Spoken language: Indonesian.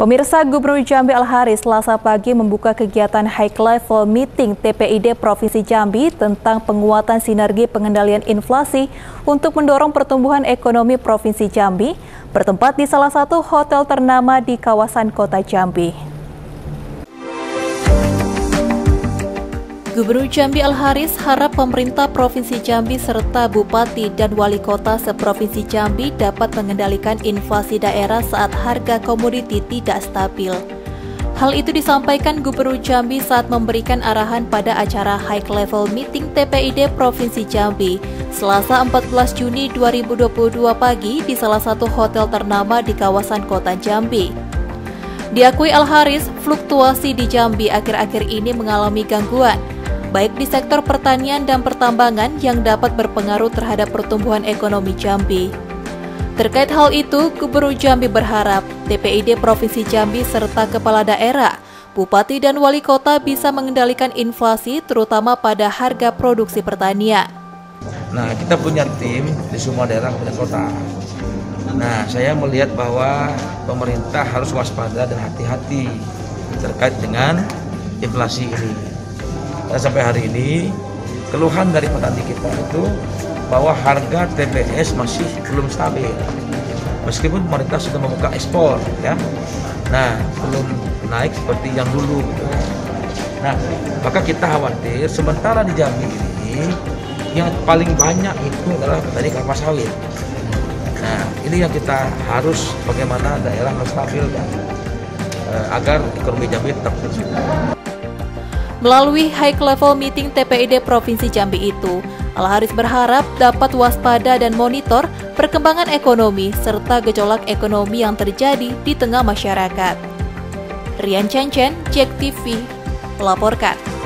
Pemirsa Gubernur Jambi Al-Haris selasa pagi membuka kegiatan high level meeting TPID Provinsi Jambi tentang penguatan sinergi pengendalian inflasi untuk mendorong pertumbuhan ekonomi Provinsi Jambi bertempat di salah satu hotel ternama di kawasan kota Jambi. Gubernur Jambi Al-Haris harap pemerintah Provinsi Jambi serta Bupati dan Wali Kota seprovinsi Jambi dapat mengendalikan inflasi daerah saat harga komoditi tidak stabil. Hal itu disampaikan Gubernur Jambi saat memberikan arahan pada acara High Level Meeting TPID Provinsi Jambi Selasa 14 Juni 2022 pagi di salah satu hotel ternama di kawasan kota Jambi. Diakui Al-Haris, fluktuasi di Jambi akhir-akhir ini mengalami gangguan, baik di sektor pertanian dan pertambangan yang dapat berpengaruh terhadap pertumbuhan ekonomi Jambi. Terkait hal itu, Gubernur Jambi berharap TPID Provinsi Jambi serta kepala daerah, bupati dan wali kota bisa mengendalikan inflasi terutama pada harga produksi pertanian. Nah, kita punya tim di semua daerah kabupaten kota. Nah, saya melihat bahwa pemerintah harus waspada dan hati-hati terkait dengan inflasi ini sampai hari ini keluhan dari petani kita itu bahwa harga TBS masih belum stabil meskipun pemerintah sudah membuka ekspor ya nah belum naik seperti yang dulu gitu. nah maka kita khawatir sementara di Jambi ini yang paling banyak itu adalah petani kelapa sawit nah ini yang kita harus bagaimana daerah harus stabil kan agar ekonomi Jambi tetap. Melalui high level meeting TPID Provinsi Jambi itu, Al-Haris berharap dapat waspada dan monitor perkembangan ekonomi serta gejolak ekonomi yang terjadi di tengah masyarakat. Rian Chen, Cek TV, melaporkan.